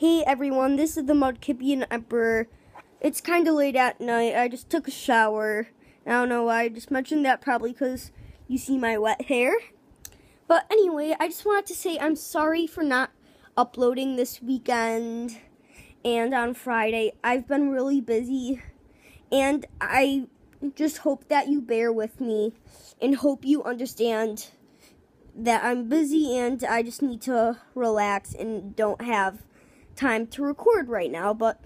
Hey everyone, this is the Mudkipian Emperor. It's kind of late at night. I just took a shower. I don't know why I just mentioned that, probably because you see my wet hair. But anyway, I just wanted to say I'm sorry for not uploading this weekend and on Friday. I've been really busy and I just hope that you bear with me and hope you understand that I'm busy and I just need to relax and don't have time to record right now, but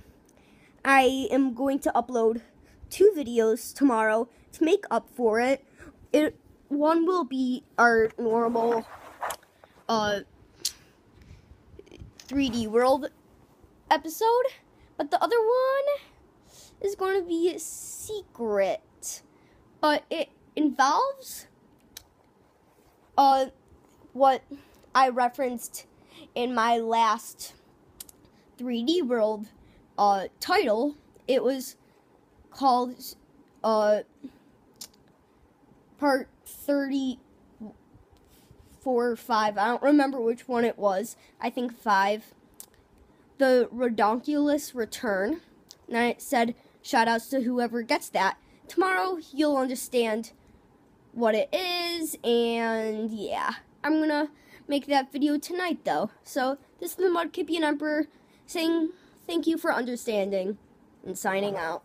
I am going to upload two videos tomorrow to make up for it. It one will be our normal uh 3D World episode, but the other one is going to be a secret. But it involves uh what I referenced in my last 3D World uh, title, it was called uh, Part 34 or 5. I don't remember which one it was. I think 5. The Redonkulous Return. And it said, shoutouts to whoever gets that. Tomorrow, you'll understand what it is, and yeah. I'm gonna make that video tonight, though. So, this is the Mudkipian Emperor thank you for understanding and signing out.